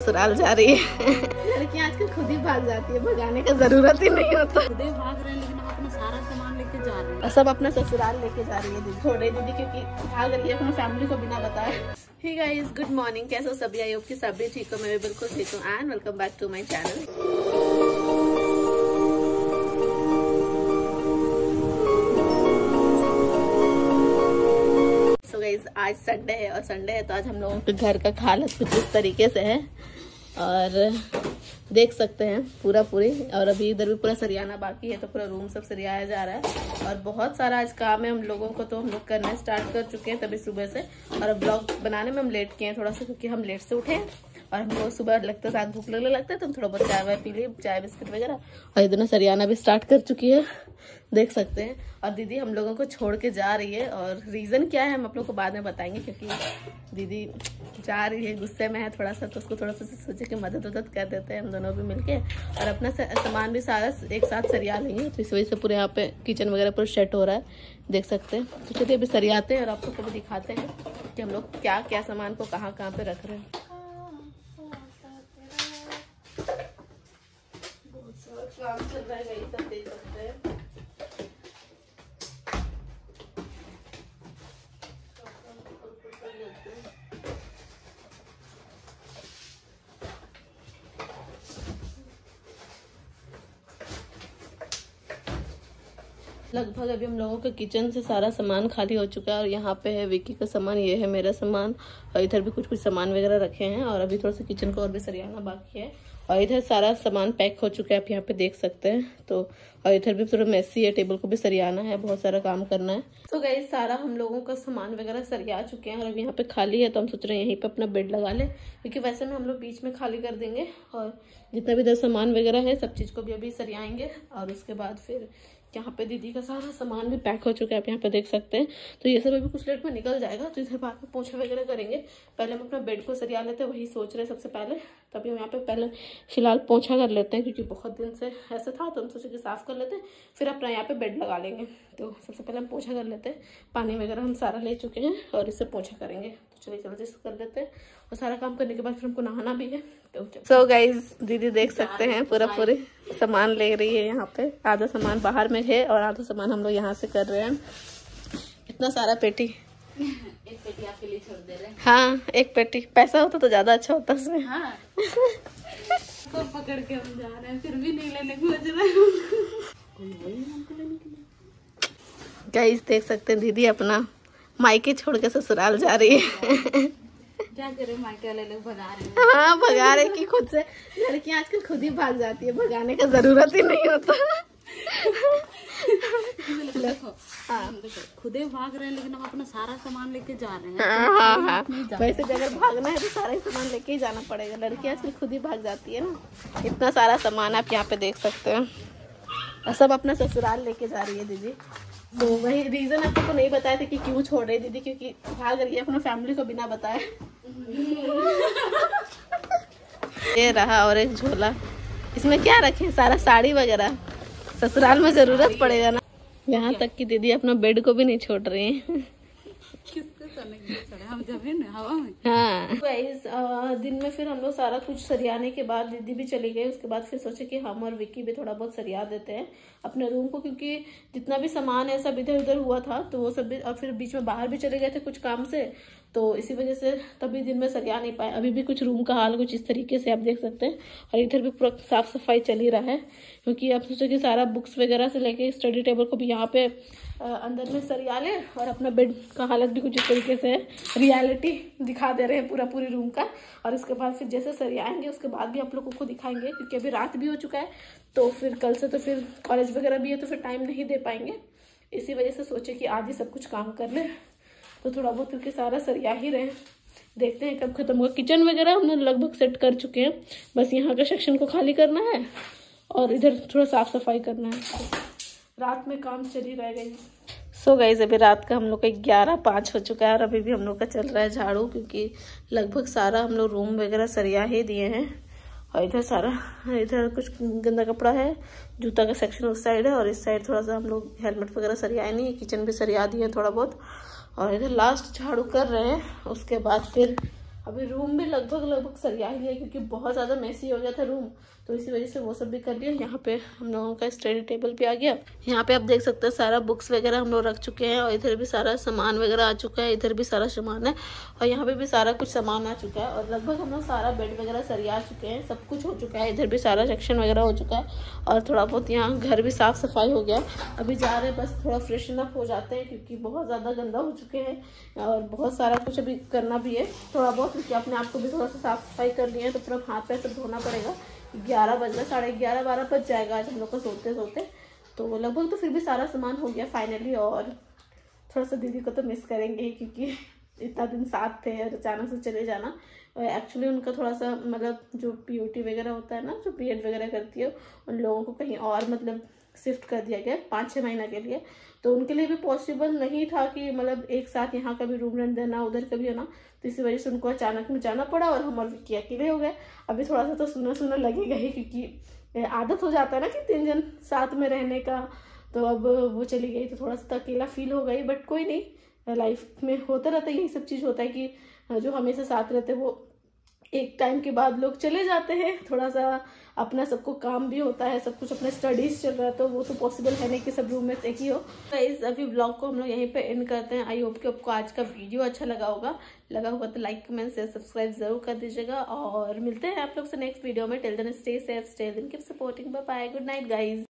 ससुराल जा रही है। लड़की आजकल खुद ही भाग जाती है भगाने का ज़रूरत ही नहीं होता। खुद ही भाग रहे हैं लेकिन हम अपना सारा सामान लेके जा रही है। सब अपना ससुराल लेके जा रही है दीदी। छोड़े दीदी क्योंकि भाग रही है अपने फैमिली को बिना बताए। ही गाइस गुड मॉर्निंग कैसे हो सभी? आई होप कि सभी ठीक हो। मैं भी बिल्कुल ठीक हूँ। And welcome back to my channel so guys आज संडे है और संडे है तो आज हम लोगों के घर का हालत कुछ इस तरीके से है। और देख सकते हैं पूरा पूरी। और अभी इधर भी पूरा सरियाना बाकी है तो पूरा रूम सब सरियाया जा रहा है। और बहुत सारा आज काम है हम लोगों को तो हम लोग करना स्टार्ट कर चुके हैं तभी सुबह से। और अब ब्लॉग बनाने में हम लेट किए हैं थोड़ा सा क्योंकि हम लेट से उठे हैं। और हम लोग सुबह लगता है भूख लगने लगता है तो हम थोड़ा बहुत चाय वाय पी लिए, चाय बिस्किट वगैरह, और इधर सरियाना भी स्टार्ट कर चुकी है। देख सकते हैं। और दीदी, हम लोगों को छोड़ के जा रही है, और रीज़न क्या है हम आप लोग को बाद में बताएँगे, क्योंकि दीदी जा रही है, गुस्से में है थोड़ा सा तो उसको थोड़ा सा सोचे कि मदद उदद कर देते हैं हम दोनों भी मिलके। और अपना सामान भी सारा एक साथ सरिया लेंगे तो इस वजह से पूरे यहाँ पे किचन वगैरह पूरा सेट हो रहा है। देख सकते हैं। तो चलिए अभी सरियाते हैं, और आप लोग को भी दिखाते हैं कि हम लोग क्या क्या सामान को कहाँ कहाँ पे रख रहे हैं बहुत सारा है यही सब सकते हैं लगभग अभी हम लोगों के किचन से सारा सामान खाली हो चुका है और यहाँ पे है विकी का सामान, ये है मेरा सामान और इधर भी कुछ कुछ सामान वगैरह रखे हैं और अभी थोड़ा सा किचन को और भी सरियाना बाकी है। और इधर सारा सामान पैक हो चुका है, आप यहाँ पे देख सकते हैं। तो और इधर भी थोड़ा मैसी है टेबल को भी सरियाना है, बहुत सारा काम करना है। तो गई सारा हम लोगों का सामान वगैरह सरिया चुके हैं, और अब यहाँ पे खाली है तो हम सोच रहे हैं यहीं पे अपना बेड लगा ले, क्योंकि वैसे में हम लोग बीच में खाली कर देंगे, और जितना भी इधर सामान वगैरह है, सब चीज़ को भी अभी सरियाएँगे, और उसके बाद फिर यहाँ पे दीदी का सारा सामान भी पैक हो चुका है, आप यहाँ पे देख सकते हैं। तो ये सब अभी कुछ लेट में निकल जाएगा तो इधर बाद में पोछा वगैरह करेंगे। पहले हम अपना बेड को सरिया लेते हैं, वही सोच रहे हैं सबसे पहले। तभी हम यहाँ पे पहले फ़िलहाल पोछा कर लेते हैं क्योंकि बहुत दिन से ऐसा था तो हम सोचे कि साफ़ कर लेते हैं फिर अपना यहाँ पे बेड लगा लेंगे। तो सबसे पहले हम पोछा कर लेते हैं। पानी वगैरह हम सारा ले चुके हैं और इससे पोछा करेंगे। तो चलिए जल्दी से कर लेते हैं। और सारा काम करने के बाद फिर हमको नहाना भी है। तो सो गाइज़ दीदी देख सकते हैं पूरा पूरे सामान ले रही है यहाँ पे। आधा सामान बाहर में है और आधा सामान हम लोग यहाँ से कर रहे हैं। इतना सारा पेटी। एक पेटी आपके लिए छोड़ दे रहे हैं। हाँ एक पेटी। पैसा होता तो ज़्यादा अच्छा होता उसमें। हाँ को पकड़ के हम जा रहे हैं फिर भी नहीं लेने को बच रहा गाइज़ देख सकते हैं दीदी अपना मायके छोड़ के ससुराल जा रही है। क्या करे मायके वाले लोग भगा रहे हैं। हाँ भगा रहे कि खुद से। लड़कियाँ आजकल खुद ही भाग जाती है भगाने का ज़रूरत ही नहीं होता। खुदे भाग रहे हैं लेकिन हम अपना सारा सामान लेके जा रहे हैं। हाँ हाँ हाँ। वैसे अगर भागना है तो सारा ही सामान लेके ही जाना पड़ेगा। लड़की आजकल खुद ही भाग जाती है ना। इतना सारा सामान आप यहाँ पे देख सकते हैं। और सब अपना ससुराल लेके जा रही है दीदी। तो वही रीजन आप को नहीं बताया था कि क्यों छोड़ रही दीदी क्योंकि भाग रही है अपना फैमिली को बिना बताए। ये रहा और एक झोला। इसमें क्या रखे? सारा साड़ी वगैरह। ससुराल में ज़रूरत पड़ेगा ना। यहाँ तक कि दीदी अपना बेड को भी नहीं छोड़ रही है। है हाँ। दिन में फिर हम लोग सारा कुछ सरियाने के बाद दीदी भी चली गई। उसके बाद फिर सोचे कि हम और विक्की भी थोड़ा बहुत सरिया देते हैं अपने रूम को क्योंकि जितना भी सामान है सब इधर उधर हुआ था तो वो सब भी और फिर बीच में बाहर भी चले गए थे कुछ काम से तो इसी वजह से तभी दिन में सरिया नहीं पाए। अभी भी कुछ रूम का हाल कुछ इस तरीके से आप देख सकते हैं और इधर भी पूरा साफ़ सफ़ाई चल ही रहा है क्योंकि आप सोचो कि सारा बुक्स वगैरह से लेके स्टडी टेबल को भी यहाँ पे अंदर में सरिया ले और अपना बेड का हालत भी कुछ इस तरीके से रियलिटी दिखा दे रहे हैं पूरा पूरी रूम का। और इसके बाद फिर जैसे सरियाएँगे उसके बाद भी आप लोगों को दिखाएँगे, क्योंकि अभी रात भी हो चुका है। तो फिर कल से तो फिर कॉलेज वगैरह भी है तो फिर टाइम नहीं दे पाएँगे। इसी वजह से सोचे कि आज ही सब कुछ काम कर लें। तो थोड़ा बहुत करके सारा सरिया ही रहे। देखते हैं कब खत्म होगा। किचन वगैरह हमने लगभग सेट कर चुके हैं। बस यहाँ का सेक्शन को खाली करना है और इधर थोड़ा साफ़ सफ़ाई करना है। रात में काम चल ही रहेगा सो so गाइज़ अभी रात का हम लोग का ग्यारह पाँच हो चुका है और अभी भी हम लोग का चल रहा है झाड़ू, क्योंकि लगभग सारा हम लोग रूम वगैरह सरिया ही दिए हैं। और इधर सारा, इधर कुछ गंदा कपड़ा है, जूता का सेक्शन उस साइड है और इस साइड थोड़ा सा हम लोग हेलमेट वगैरह सरियाए नहीं किचन भी सरिया दिए हैं थोड़ा बहुत। और इधर लास्ट झाड़ू कर रहे हैं, उसके बाद फिर अभी रूम भी लगभग लगभग सरिया ही लिया क्योंकि बहुत ज़्यादा मैसी हो गया था रूम तो इसी वजह से वो सब भी कर लिया। यहाँ पे हम लोगों का स्टडी टेबल भी आ गया। यहाँ पे आप देख सकते हैं सारा बुक्स वगैरह हम लोग रख चुके हैं और इधर भी सारा सामान वगैरह आ चुका है। इधर भी सारा सामान है और यहाँ पे भी सारा कुछ सामान आ चुका है और लगभग हम लोग सारा बेड वगैरह सरिया चुके हैं। सब कुछ हो चुका है। इधर भी सारा सेक्शन वगैरह हो चुका है और थोड़ा बहुत यहाँ घर भी साफ़ सफ़ाई हो गया। अभी जा रहे बस थोड़ा फ्रेशन अप हो जाते हैं क्योंकि बहुत ज़्यादा गंदा हो चुके हैं और बहुत सारा कुछ अभी करना भी है। थोड़ा बहुत क्योंकि अपने आप को भी थोड़ा सा साफ़ सफ़ाई कर लिया है तो पूरा हाथ पैर सब धोना पड़ेगा। ग्यारह बज साढ़े ग्यारह, बारह बज जाएगा आज हम लोग को सोते सोते। तो लगभग तो फिर भी सारा सामान हो गया फाइनली और थोड़ा सा दीदी को तो मिस करेंगे ही क्योंकि इतना दिन साथ थे और अचानक से चले जाना। एक्चुअली उनका थोड़ा सा मतलब जो पीओटी वगैरह होता है ना, जो बी वगैरह करती है, उन लोगों को कहीं और मतलब शिफ्ट कर दिया गया, पाँच छः महीना के लिए। तो उनके लिए भी पॉसिबल नहीं था कि मतलब एक साथ यहाँ का भी रूम रेंट देना, उधर का भी है ना तो इसी वजह से उनको अचानक में जाना पड़ा और हम विक्की अकेले हो गए। अभी थोड़ा सा तो सुना सुना लगेगा ही, क्योंकि आदत हो जाता है ना कि तीन जन साथ में रहने का। तो अब वो चली गई तो थोड़ा सा तो अकेला फील हो गई बट कोई नहीं। लाइफ में होता रहता है, यही सब चीज़ होता है कि, जो हमेशा साथ रहते वो एक टाइम के बाद लोग चले जाते हैं। थोड़ा सा अपना सबको काम भी होता है, सब कुछ अपना स्टडीज़ चल रहा है तो वो तो पॉसिबल है नहीं कि सब रूम में एक ही हो। तो इस अभी ब्लॉग को हम लोग यहीं पे एंड करते हैं। आई होप कि आपको आज का वीडियो अच्छा लगा होगा। लगा होगा तो लाइक कमेंट शेयर सब्सक्राइब ज़रूर कर दीजिएगा। और मिलते हैं आप लोग से नेक्स्ट वीडियो में। Tell then stay safe stay दिन supporting bye good night guys